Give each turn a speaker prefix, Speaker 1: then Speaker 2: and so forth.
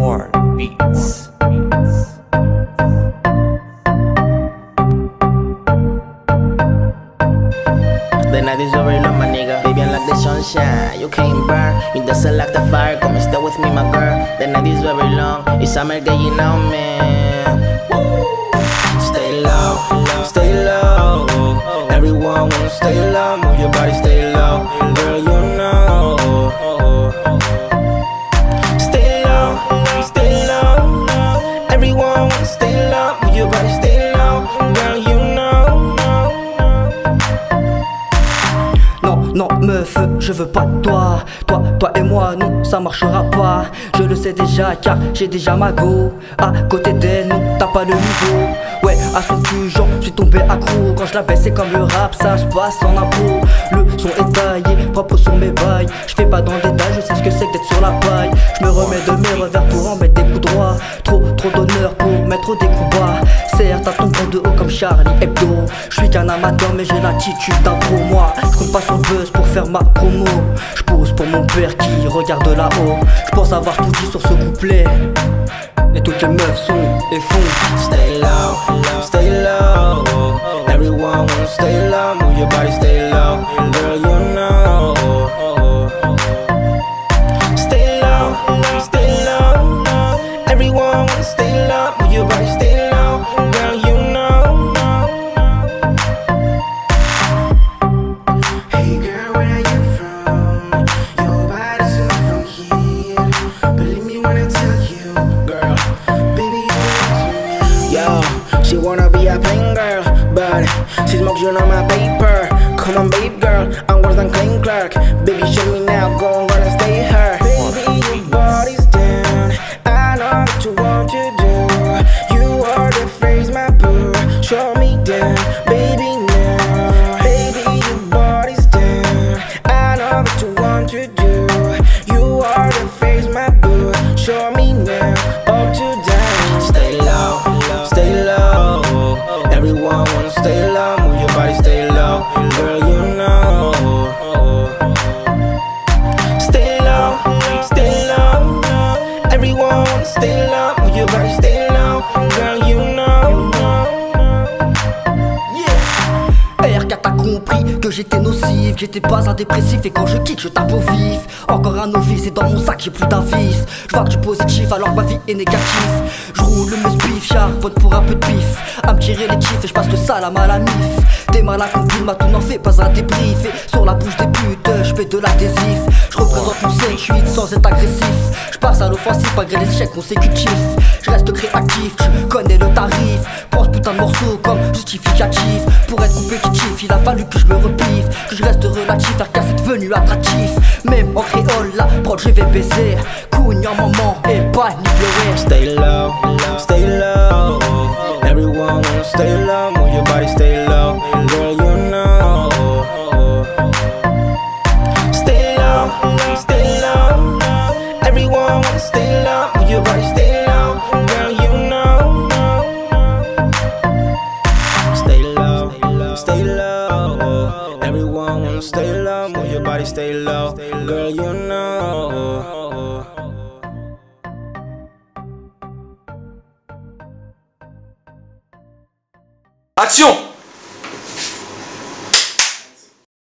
Speaker 1: Warren Beats.
Speaker 2: The night is over, love my nigga. Baby, I like the sunshine. You can't burn. You dancing like the fire. Come and stay with me, my girl. The night is very long. It's summer, girl, you know me. Stay low, stay low. Everyone wanna stay low. Move your body, stay low. Girl, you
Speaker 3: je veux pas de toi. Toi, toi et moi, non, ça marchera pas. Je le sais déjà, car j'ai déjà ma go. À côté d'elle, non, t'as pas le niveau. Ouais, à son fusion, je suis tombé accro. Quand je la baisse, c'est comme le rap, ça se passe en impro. Le son est taillé, propre sur mes bails. Je fais pas dans le détail, je sais ce que c'est que d'être sur la paille. Je me remets de mes revers pour en mettre des coups droits. Trop, trop d'honneur pour mettre des coups bas. Certes, à ton de haut comme Charlie Hebdo. Je suis qu'un amateur, mais j'ai l'attitude d'un pro. Moi, je compte pas sur le buzz pour faire ma promo? Je pose pour mon père qui regarde là-haut. Je pense avoir tout dit sur ce couplet. Et toutes les meufs sont et font.
Speaker 2: Stay low, stay low. Everyone wanna stay low. Move your body, stay low. Plain girl, but she smokes you my paper. Come on, babe, girl, I'm worse than Clean Clark. Baby, show me now, go, gonna stay her. Baby, your body's down. I know what you want to do. You are the face, my boo. Show me down, baby, now. Baby, your body's down. I know what you want to do. You are the face, my boo. Show me now, up to you know. Still on, still on. Everyone, still on. You gotta still on, girl, you know.
Speaker 3: J'étais nocif, j'étais pas un dépressif et quand je kick je tape au vif. Encore un novice et dans mon sac j'ai plus d'un vice. Je vois que du positif alors que ma vie est négative. Je roule le musbif, charbonne pour un peu de bif. À me tirer les chiffres et je passe le salam à la mif. T'es mal accompli, ma tout n'en fait pas un débrief. Et sur la bouche des putes, je fais de l'adhésif. Je représente mon 7-8 sans être agressif. Je passe à l'offensive malgré les échecs consécutifs. Je reste créatif, tu connais le tarif. Putain de morceau comme justificatif. Pour être compétitif, il a fallu que je me repiffe. Que je reste relatif, car c'est devenu attractif. Même en créole, la prod, je vais baiser. Cougnon, maman, et pas ni pleurer.
Speaker 2: Stay low, stay low. Low. Move your body, stay low. Girl, you know.
Speaker 4: Action